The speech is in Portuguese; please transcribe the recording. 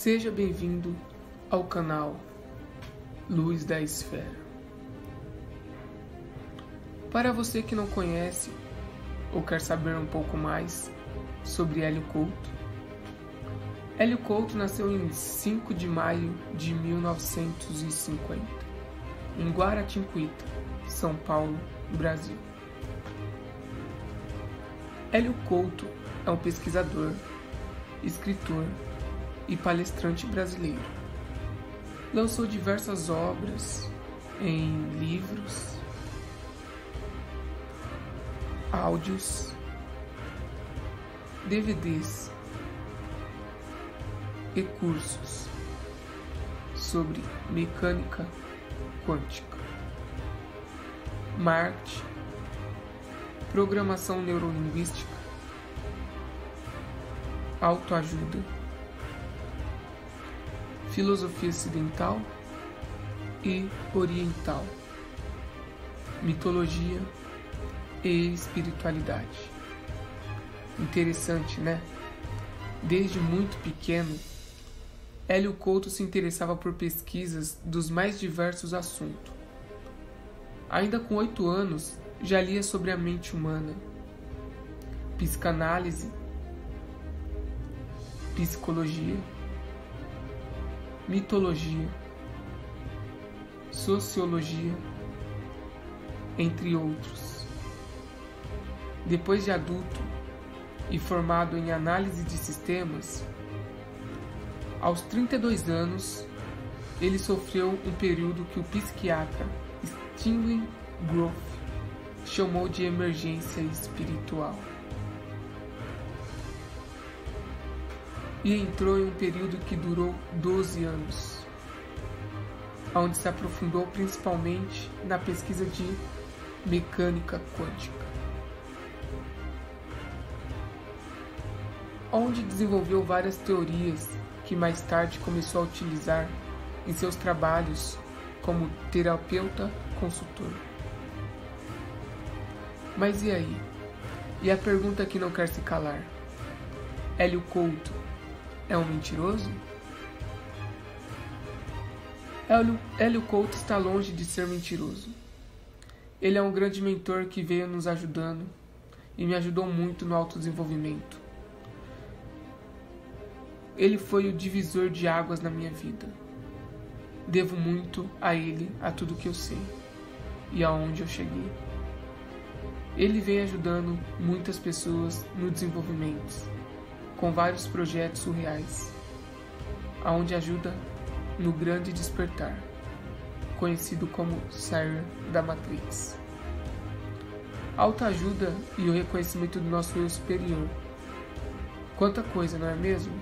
Seja bem-vindo ao canal Luz da Esfera. Para você que não conhece ou quer saber um pouco mais sobre Hélio Couto, Hélio Couto nasceu em 5 de maio de 1950, em Guaratinguetá, São Paulo, Brasil. Hélio Couto é um pesquisador, escritor e palestrante brasileiro. Lançou diversas obras em livros, áudios, DVDs e cursos sobre mecânica quântica, marketing, programação neurolinguística, autoajuda, filosofia ocidental e oriental, mitologia e espiritualidade. Interessante, né? Desde muito pequeno, Hélio Couto se interessava por pesquisas dos mais diversos assuntos. Ainda com oito anos, já lia sobre a mente humana, psicanálise, psicologia, mitologia, sociologia, entre outros. Depois de adulto e formado em análise de sistemas, aos 32 anos, ele sofreu um período que o psiquiatra Stanley Groff chamou de emergência espiritual. E entrou em um período que durou 12 anos, onde se aprofundou principalmente na pesquisa de mecânica quântica. Onde desenvolveu várias teorias que mais tarde começou a utilizar em seus trabalhos como terapeuta consultor. Mas e aí? E a pergunta que não quer se calar: Hélio Couto é um mentiroso? Hélio, Hélio Couto está longe de ser mentiroso. Ele é um grande mentor que veio nos ajudando e me ajudou muito no autodesenvolvimento. Ele foi o divisor de águas na minha vida. Devo muito a ele, a tudo que eu sei e aonde eu cheguei. Ele vem ajudando muitas pessoas no desenvolvimento, com vários projetos surreais, aonde ajuda no grande despertar, conhecido como sair da Matrix. alta ajuda e o reconhecimento do nosso eu superior. Quanta coisa, não é mesmo?